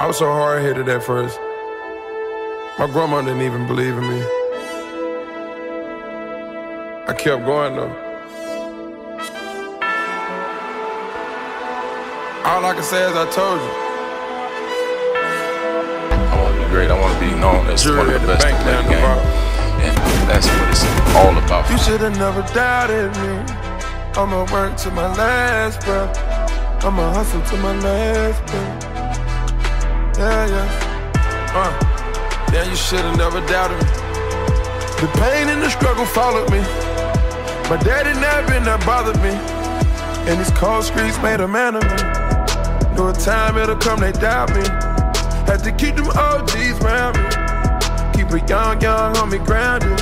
I was so hard headed at first. My grandma didn't even believe in me. I kept going though. All I can say is I told you. I want to be great. I want to be known as Jury one of the the best bank the game. And that's what it's all about. You should have never doubted me. I'ma work to my last breath. I'ma hustle to my last breath. Yeah, yeah. Uh, yeah, you should have never doubted me. The pain and the struggle followed me. My daddy never been that bothered me. And these cold streets made a man of me. Know a time it'll come, they doubt me. Had to keep them OGs around me. Keep a young, young homie grounded.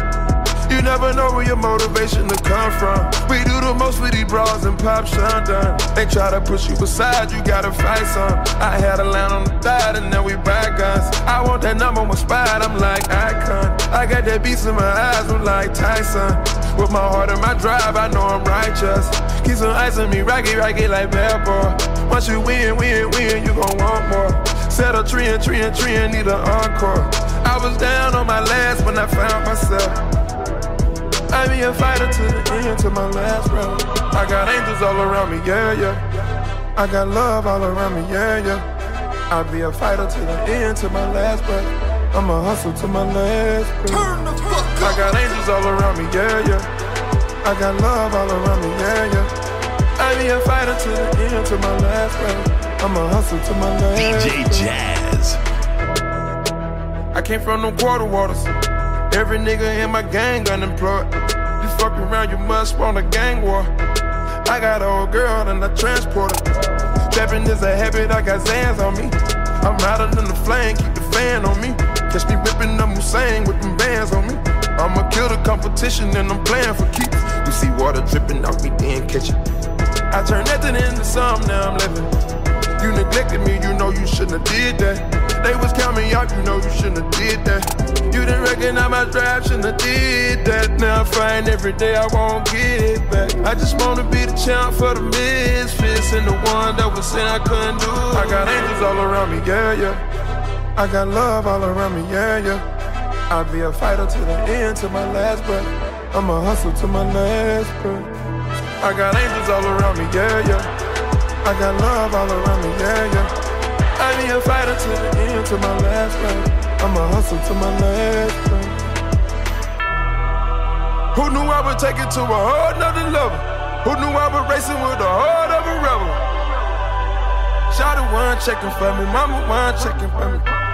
You never know where your motivation to come from. We do the most with these bras and pop shundun. They try to push you aside, you gotta fight some. I had a line on the thigh and guns. I want that number one spot, I'm like icon. I got that beast in my eyes, I'm like Tyson. With my heart and my drive, I know I'm righteous. Keep some ice on me, rocky, rocky like Balboa. Once you win, win, win, you gon' want more. Set a tree and tree and tree and need an encore. I was down on my last when I found myself. I be a fighter to the end, to my last breath. I got angels all around me, yeah, yeah. I got love all around me, yeah, yeah. I be a fighter to the end, to my last breath. I'ma hustle to my last breath. Turn the fuck up. I got angels all around me, yeah, yeah. I got love all around me, yeah, yeah. I'll be a fighter to the end, to my last breath. I'ma hustle to my last DJ breath. Jazz. I came from them quarter waters. Every nigga in my gang unemployed. You fuck around, you must want a gang war. I got an old girl and I transport her. Trapping is a habit, I got Zans on me. I'm hotter than the flame, keep the fan on me. Catch me them Hussein with them bands on me. I'ma kill the competition and I'm playing for keeps. You see water dripping off me, then catch it. I turn nothing into something, now I'm living. You neglected me, you know you shouldn't have did that. They was counting out, you know you shouldn't have did that. Didn't recognize my drive, shouldn't have did that. Now I find every day I won't get back. I just wanna be the champ for the misfits and the one that was saying I couldn't do. I got angels all around me, yeah, yeah. I got love all around me, yeah, yeah. I'll be a fighter to the end, to my last breath. I'ma hustle to my last breath. I got angels all around me, yeah, yeah. I got love all around me, yeah, yeah. I'll be a fighter to the end, to my last breath. I'ma hustle to my last breath. Who knew I would take it to a whole nother level? Who knew I was racing with the heart of a rebel? Shout Shot one checking for me, mama one checking for me.